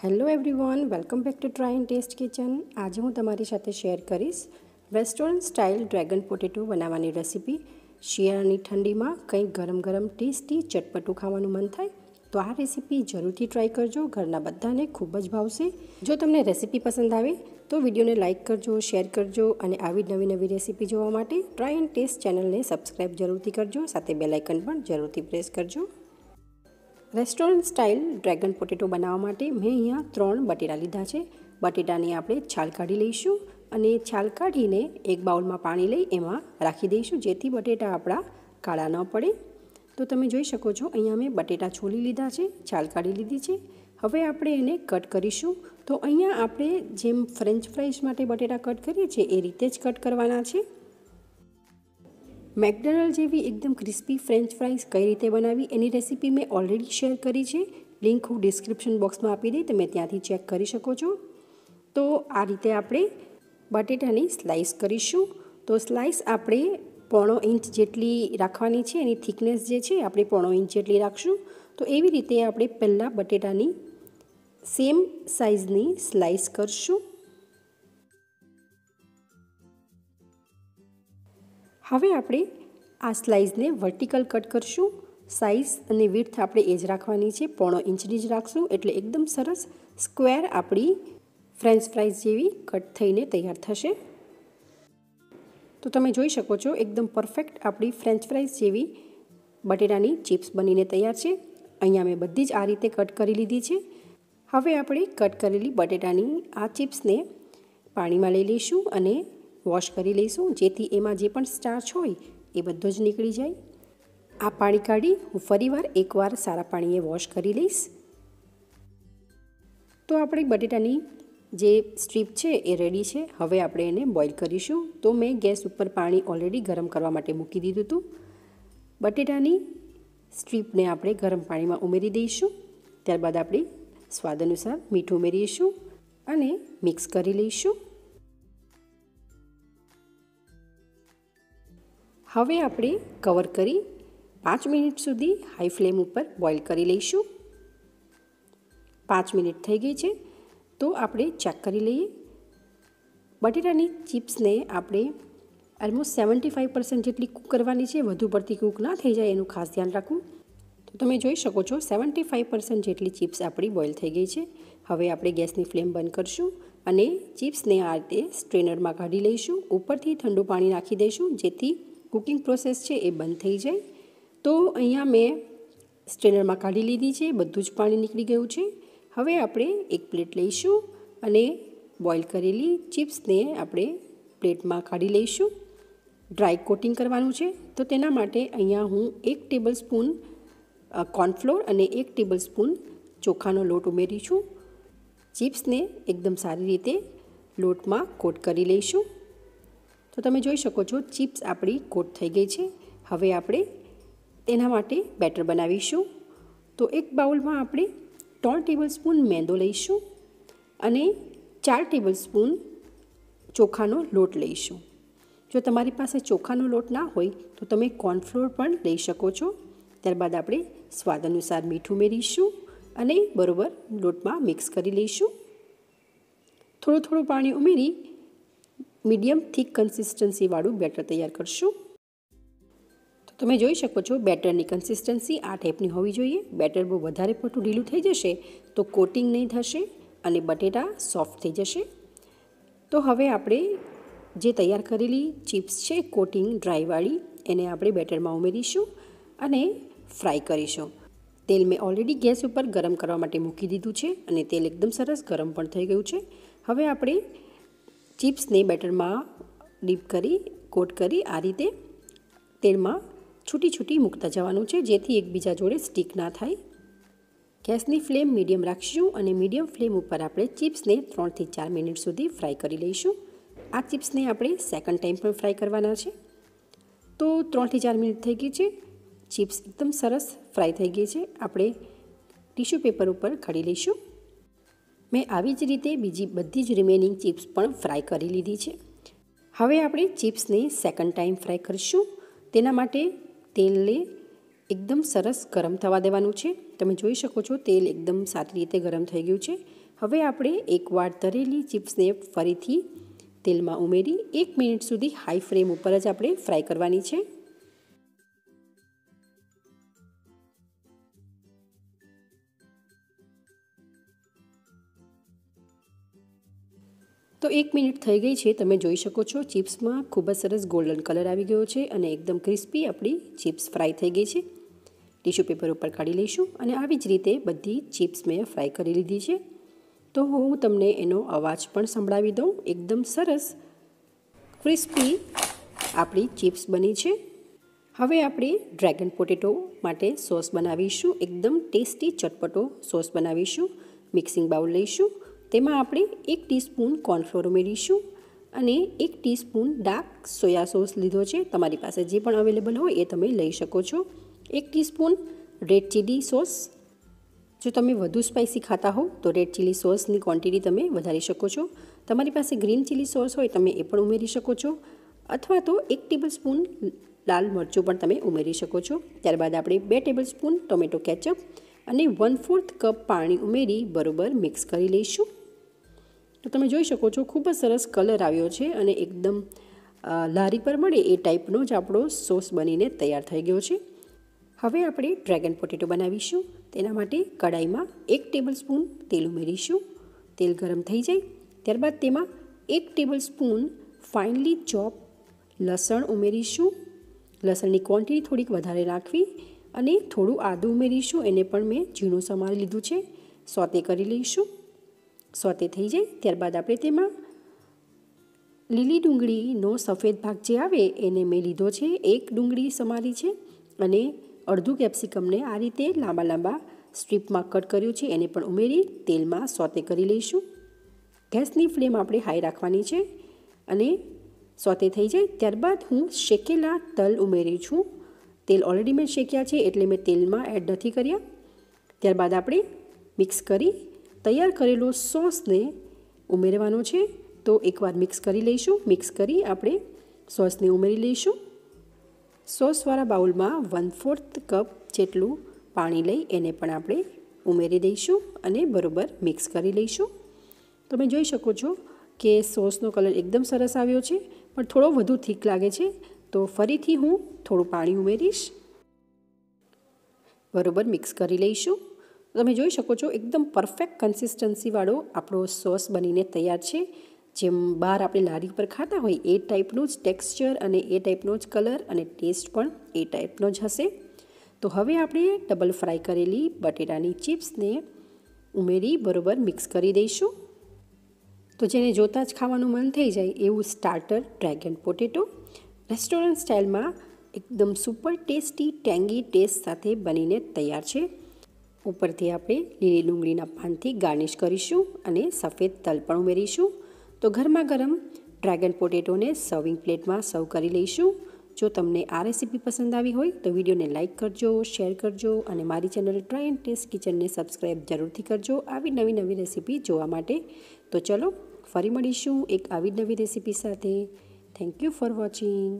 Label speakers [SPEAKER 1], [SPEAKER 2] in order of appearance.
[SPEAKER 1] Hello everyone, welcome back to try and test kitchen. આજે હું તમારી સાથે શેર કરીશ રેસ્ટોરન્ટ સ્ટાઇલ ડ્રેગન પોટેટો બનાવવાની રેસીપી. શિયાળાની ઠંડીમાં કંઈક ગરમ ગરમ ટેસ્ટી ચટપટું ખાવાનું મન થાય તો આ રેસીપી જરૂરથી ટ્રાય કરજો. ઘરના બધાને ખૂબ જ ભાવશે. જો તમને રેસીપી પસંદ આવે તો વિડીયોને લાઇક કરજો, શેર કરજો અને આવી નવી નવી રેસીપી જોવા માટે ટ્રાય એન્ડ ટેસ્ટ ચેનલને સબસ્ક્રાઈબ જરૂરથી કરજો. સાથે બેલાઇકન પણ જરૂરથી પ્રેસ કરજો. રેસ્ટોરન્ટ સ્ટાઇલ ડ્રેગન પોટેટો બનાવવા માટે મેં અહીંયા ત્રણ બટેટા લીધા છે. બટેટાની આપણે છાલ કાઢી લઈશું અને છાલ કાઢીને એક બાઉલમાં પાણી લઈ એમાં રાખી દઈશું જેથી બટેટા આપણા કાળા ન પડે. તો તમે જોઈ શકો છો, અહીંયા મેં બટેટા છોલી લીધા છે, છાલ કાઢી લીધી છે. હવે આપણે એને કટ કરીશું. તો અહીંયા આપણે જેમ ફ્રેન્ચ ફ્રાઈસ માટે બટેટા કટ કરીએ છીએ, એ રીતે જ કટ કરવાના છે. મેકડોનલ્ડ જેવી એકદમ ક્રિસ્પી ફ્રેન્ચ ફ્રાઈઝ કઈ રીતે બનાવી એની રેસીપી મેં ઓલરેડી શેર કરી છે. લિંક હું ડિસ્ક્રિપ્શન બોક્સમાં આપી દઈ, તમે ત્યાંથી ચેક કરી શકો છો. તો આ રીતે આપણે બટેટાની સ્લાઈસ કરીશું. તો સ્લાઈસ આપણે પોણો ઇંચ જેટલી રાખવાની છે, એની થિકનેસ જે છે આપણે પોણો ઇંચ જેટલી રાખશું. તો એવી રીતે આપણે પહેલાં બટેટાની સેમ સાઇઝની સ્લાઈસ કરશું. હવે આપણે આ સ્લાઇસને વર્ટિકલ કટ કરશું. સાઇઝ અને વિડથ આપણે એ જ રાખવાની છે. પોણો ઇંચની જ રાખશું. એટલે એકદમ સરસ સ્ક્વેર આપણી ફ્રેન્ચ ફ્રાઈઝ જેવી કટ થઈને તૈયાર થશે. તો તમે જોઈ શકો છો, એકદમ પરફેક્ટ આપણી ફ્રેન્ચ ફ્રાઈઝ જેવી બટેટાની ચિપ્સ બનીને તૈયાર છે. અહીંયા મેં બધી જ આ રીતે કટ કરી લીધી છે. હવે આપણે કટ કરેલી બટેટાની આ ચિપ્સને પાણીમાં લઈ લઈશું અને વોશ કરી લઈશું. જેથી એમાં જે પણ સ્ટાર્ચ હોય એ બધો જ નીકળી જાય. આ પાણી કાઢી હું ફરીવાર એકવાર સારા પાણીએ વોશ કરી લઈશ. તો આપણે બટેટાની જે સ્ટ્રીપ છે એ રેડી છે. હવે આપણે એને બોઇલ કરીશું. તો મેં ગેસ ઉપર પાણી ઓલરેડી ગરમ કરવા માટે મૂકી દીધું હતું. બટેટાની સ્ટ્રીપને આપણે ગરમ પાણીમાં ઉમેરી દઈશું. ત્યારબાદ આપણે સ્વાદ અનુસાર મીઠું ઉમેરીશું અને મિક્સ કરી લઈશું. હવે આપણે કવર કરી પાંચ મિનિટ સુધી હાઈ ફ્લેમ ઉપર બોઇલ કરી લઈશું. પાંચ મિનિટ થઈ ગઈ છે, તો આપણે ચેક કરી લઈએ. બટેટાની ચિપ્સને આપણે ઓલમોસ્ટ સેવન્ટી ફાઇવ પર્સન્ટ જેટલી કૂક કરવાની છે, વધુ પડતી કૂક ના થઈ જાય એનું ખાસ ધ્યાન રાખવું. તો તમે જોઈ શકો છો સેવન્ટી ફાઇવ પર્સન્ટ જેટલી ચિપ્સ આપણી બોઇલ થઈ ગઈ છે. હવે આપણે ગેસની ફ્લેમ બંધ કરશું અને ચિપ્સને આ રીતે સ્ટ્રેનરમાં કાઢી લઈશું. ઉપરથી ઠંડુ પાણી નાખી દઈશું, જેથી કુકિંગ પ્રોસેસ છે એ બંધ થઈ જાય. તો અહીંયા મેં સ્ટ્રેનરમાં કાઢી લીધી છે, બધું જ પાણી નીકળી ગયું છે. હવે આપણે એક પ્લેટ લઈશું અને બોઇલ કરેલી ચિપ્સને આપણે પ્લેટમાં કાઢી લઈશું. ડ્રાય કોટિંગ કરવાનું છે. તો તેના માટે અહીંયા હું એક ટેબલ સ્પૂન કોર્નફ્લોર અને એક ટેબલ સ્પૂન ચોખાનો લોટ ઉમેરી છું. ચિપ્સને એકદમ સારી રીતે લોટમાં કોટ કરી લઈશું. તો તમે જોઈ શકો છો, ચિપ્સ આપણી કોટ થઈ ગઈ છે. હવે આપણે તેના માટે બેટર બનાવીશું. તો એક બાઉલમાં આપણે ત્રણ ટેબલ સ્પૂન મેંદો લઈશું અને ચાર ટેબલ સ્પૂન ચોખાનો લોટ લઈશું. જો તમારી પાસે ચોખાનો લોટ ના હોય, તો તમે કોર્નફ્લોર પણ લઈ શકો છો. ત્યારબાદ આપણે સ્વાદ અનુસાર મીઠું ઉમેરીશું અને બરોબર લોટમાં મિક્સ કરી લઈશું. થોડું થોડું પાણી ઉમેરી મીડિયમ, થીક કન્સિસ્ટન્સીવાળું બેટર તૈયાર કરશું. તો તમે જોઈ શકો છો, બેટરની કન્સિસ્ટન્સી આ ટાઈપની હોવી જોઈએ. બેટર બહુ વધારે પડતું ઢીલું થઈ જશે તો કોટિંગ નહીં થશે અને બટેટા સોફ્ટ થઈ જશે. તો હવે આપણે જે તૈયાર કરેલી ચિપ્સ છે, કોટિંગ ડ્રાયવાળી એને આપણે બેટરમાં ઉમેરીશું અને ફ્રાય કરીશું. તેલ મેં ઓલરેડી ગેસ ઉપર ગરમ કરવા માટે મૂકી દીધું છે અને તેલ એકદમ સરસ ગરમ પણ થઈ ગયું છે. હવે આપણે ચિપ્સને બેટરમાં ડીપ કરી, કોટ કરી, આ રીતે તેલમાં છૂટી છૂટી મૂકતા જવાનું છે, જેથી એકબીજા જોડે સ્ટીક ના થાય. ગેસની ફ્લેમ મીડિયમ રાખીશું અને મીડિયમ ફ્લેમ ઉપર આપણે ચિપ્સને ત્રણથી ચાર મિનિટ સુધી ફ્રાય કરી લઈશું. આ ચિપ્સને આપણે સેકન્ડ ટાઈમ પણ ફ્રાય કરવાના છે. તો ત્રણથી ચાર મિનિટ થઈ ગઈ છે. ચિપ્સ એકદમ સરસ ફ્રાય થઈ ગઈ છે. આપણે ટીશ્યુ પેપર ઉપર ખડી લઈશું. મેં આવી જ રીતે બીજી બધી જ રિમેનિંગ ચિપ્સ પણ ફ્રાય કરી લીધી છે. હવે આપણે ચિપ્સને સેકન્ડ ટાઈમ ફ્રાય કરીશું. તેના માટે તેલને એકદમ સરસ ગરમ થવા દેવાનું છે. તમે જોઈ શકો છો તેલ એકદમ સારી રીતે ગરમ થઈ ગયું છે. હવે આપણે એકવાર તરેલી ચિપ્સને ફરીથી તેલમાં ઉમેરી એક મિનિટ સુધી હાઈ ફ્લેમ ઉપર જ આપણે ફ્રાય કરવાની છે. તો એક મિનિટ થઈ ગઈ છે, તમે જોઈ શકો છો, ચિપ્સમાં ખૂબ જ સરસ ગોલ્ડન કલર આવી ગયો છે અને એકદમ ક્રિસ્પી આપણી ચિપ્સ ફ્રાય થઈ ગઈ છે. ટીશ્યુ પેપર ઉપર કાઢી લઈશું અને આવી જ રીતે બધી ચિપ્સ મેં ફ્રાય કરી લીધી છે. તો હું તમને એનો અવાજ પણ સંભળાવી દઉં. એકદમ સરસ, ક્રિસ્પી આપણી ચિપ્સ બની છે. હવે આપણે ડ્રેગન પોટેટો માટે સોસ બનાવીશું. એકદમ ટેસ્ટી ચટપટો સોસ બનાવીશું. મિક્સિંગ બાઉલ લઈશું. તેમાં આપણે એક ટીસ્પૂન કોર્નફ્લોર ઉમેરીશું અને એક ટીસ્પૂન ડાર્ક સોયા સોસ લીધો છે. તમારી પાસે જે પણ અવેલેબલ હોય એ તમે લઈ શકો છો. એક ટીસ્પૂન રેડ ચીલી સોસ. જો તમે વધુ સ્પાઇસી ખાતા હો, તો રેડ ચીલી સોસની ક્વોન્ટિટી તમે વધારી શકો છો. તમારી પાસે ગ્રીન ચીલી સોસ હોય, તમે એ પણ ઉમેરી શકો છો. અથવા તો એક ટેબલ સ્પૂન લાલ મરચું પણ તમે ઉમેરી શકો છો. ત્યારબાદ આપણે બે ટેબલ સ્પૂન ટોમેટો કેચઅપ અને વન ફોર્થ કપ પાણી ઉમેરી બરોબર મિક્સ કરી લઈશું. તો તમે જોઈ શકો છો, ખૂબ જ સરસ કલર આવ્યો છે અને એકદમ લારી પર મળે એ ટાઈપનો જ આપણો સોસ બનીને તૈયાર થઈ ગયો છે. હવે આપણે ડ્રેગન પોટેટો બનાવીશું, તેના માટે કડાઈમાં એક ટેબલ સ્પૂન તેલ ઉમેરીશું, તેલ ગરમ થઈ જાય, ત્યારબાદ તેમાં એક ટેબલ સ્પૂન ફાઇનલી ચોપ લસણ ઉમેરીશું, લસણની ક્વોન્ટિટી થોડીક વધારે રાખવી અને થોડું આદું ઉમેરીશું, એને પણ મેં ઝીણું સમારી લીધું છે, સોતે કરી લઈશું. સોતે થઈ જાય, ત્યારબાદ આપણે તેમાં લીલી ડુંગળીનો સફેદ ભાગ જે આવે એને મેં લીધો છે, એક ડુંગળી સમારી છે અને અડધું કેપ્સિકમને આ રીતે લાંબા લાંબા સ્ટ્રીપમાં કટ કર્યું છે, એને પણ ઉમેરી તેલમાં સોતે કરી લઈશું. ગેસની ફ્લેમ આપણે હાઈ રાખવાની છે અને સોતે થઈ જાય, ત્યારબાદ હું શેકેલા તલ ઉમેરી છું. તેલ ઓલરેડી મેં શેક્યા છે એટલે મેં તેલમાં એડ નથી કર્યા. ત્યારબાદ આપણે મિક્સ કરી તૈયાર કરેલો સોસને ઉમેરવાનો છે. તો એકવાર મિક્સ કરી લઈશું. મિક્સ કરી આપણે સોસને ઉમેરી લઈશું. સોસવાળા બાઉલમાં વન ફોર્થ કપ જેટલું પાણી લઈ એને પણ આપણે ઉમેરી દઈશું અને બરોબર મિક્સ કરી લઈશું. તમે જોઈ શકો છો કે સોસનો કલર એકદમ સરસ આવ્યો છે, પણ થોડો વધુ થીક લાગે છે. તો ફરીથી હું થોડું પાણી ઉમેરીશ. બરોબર મિક્સ કરી લઈશું. તમે જોઈ શકો છો, એકદમ પરફેક્ટ કન્સિસ્ટન્સીવાળો આપણો સોસ બનીને તૈયાર છે. જેમ બહાર આપણે લારી ઉપર ખાતા હોય એ ટાઈપનું જ ટેક્સચર અને એ ટાઈપનો જ કલર અને ટેસ્ટ પણ એ ટાઈપનો જ હશે. તો હવે આપણે ડબલ ફ્રાય કરેલી બટેટાની ચિપ્સને ઉમેરી બરોબર મિક્સ કરી દઈશું. તો જેને જોતાં જ ખાવાનું મન થઈ જાય એવું સ્ટાર્ટર ડ્રેગન પોટેટો રેસ્ટોરન્ટ સ્ટાઇલમાં એકદમ સુપર ટેસ્ટી ટેંગી ટેસ્ટ સાથે બનીને તૈયાર છે. ઉપરથી આપણે લીલી ડુંગળીના પાનથી ગાર્નિશ કરીશું અને સફેદ તલ પણ ઉમેરીશું. તો ગરમા ગરમ ડ્રેગન પોટેટોને સર્વિંગ પ્લેટમાં સર્વ કરી લઈશું. જો તમને આ રેસીપી પસંદ આવી હોય તો વિડીયોને લાઇક કરજો, શેર કરજો અને મારી ચેનલ ટ્રાય એન્ડ ટેસ્ટ કિચનને સબસ્ક્રાઈબ જરૂરથી કરજો આવી નવી નવી રેસીપી જોવા માટે. તો ચલો, ફરી મળીશું એક આવી નવી રેસીપી સાથે. Thank you for watching